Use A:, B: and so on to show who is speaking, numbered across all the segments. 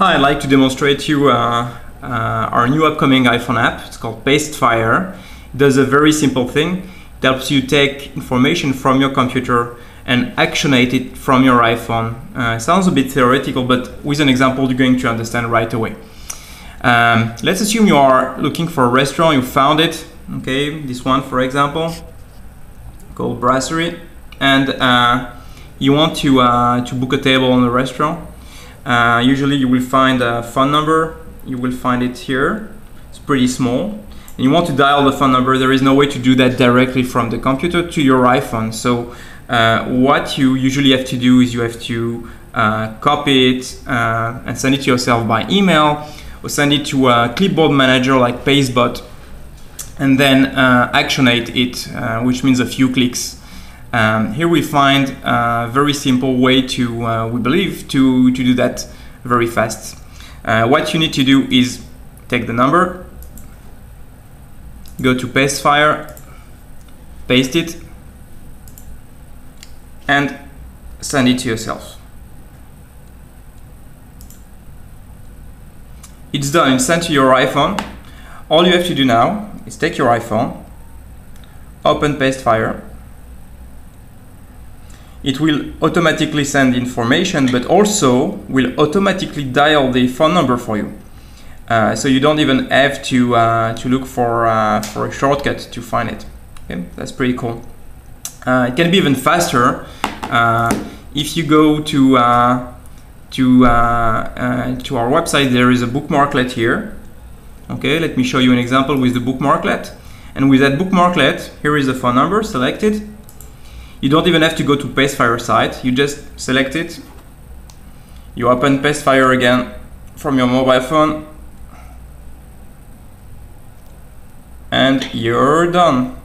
A: Hi, I'd like to demonstrate to you uh, uh, our new upcoming iPhone app. It's called Pastefire. It does a very simple thing. It helps you take information from your computer and actionate it from your iPhone. Uh, sounds a bit theoretical, but with an example, you're going to understand right away. Um, let's assume you are looking for a restaurant, you found it. Okay, this one, for example, called Brasserie, and uh, you want to uh, to book a table in the restaurant. Uh, usually you will find a phone number, you will find it here, it's pretty small. And you want to dial the phone number, there is no way to do that directly from the computer to your iPhone. So uh, what you usually have to do is you have to uh, copy it uh, and send it to yourself by email or send it to a clipboard manager like Pastebot and then uh, actionate it, which means a few clicks um, here we find a very simple way to, uh, we believe, to, to do that very fast. Uh, what you need to do is take the number, go to Pastefire, paste it, and send it to yourself. It's done, it's sent to your iPhone. All you have to do now is take your iPhone, open Pastefire, it will automatically send information, but also will automatically dial the phone number for you. Uh, so you don't even have to uh, to look for uh, for a shortcut to find it. Okay, that's pretty cool. Uh, it can be even faster uh, if you go to uh, to to our website. There is a bookmarklet here. Okay, let me show you an example with the bookmarklet. And with that bookmarklet, here is the phone number selected you don't even have to go to Pastefire site. You just select it. You open Pastefire again from your mobile phone. And you're done.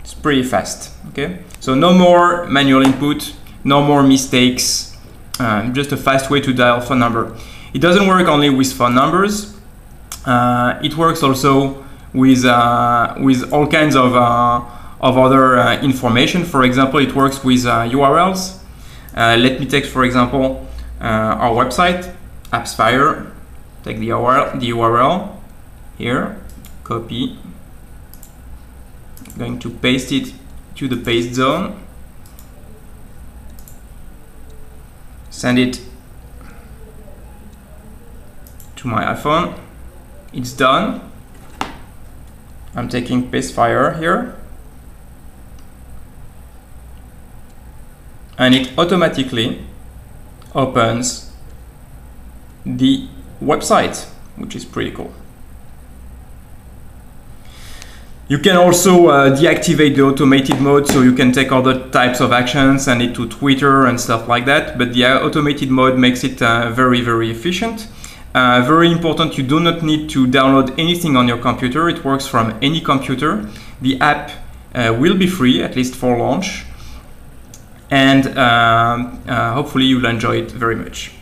A: It's pretty fast, okay? So no more manual input, no more mistakes, um, just a fast way to dial phone number. It doesn't work only with phone numbers. Uh, it works also with, uh, with all kinds of uh, of other uh, information. For example, it works with URLs. Uh, let me take, for example, uh, our website, AppsFire. Take the URL, the URL here, copy. I'm going to paste it to the paste zone. Send it to my iPhone. It's done. I'm taking Pastefire here. And it automatically opens the website, which is pretty cool. You can also uh, deactivate the automated mode so you can take other types of actions, send it to Twitter and stuff like that. But the automated mode makes it uh, very, very efficient. Uh, very important, you do not need to download anything on your computer. It works from any computer. The app uh, will be free, at least for launch and um, uh, hopefully you'll enjoy it very much.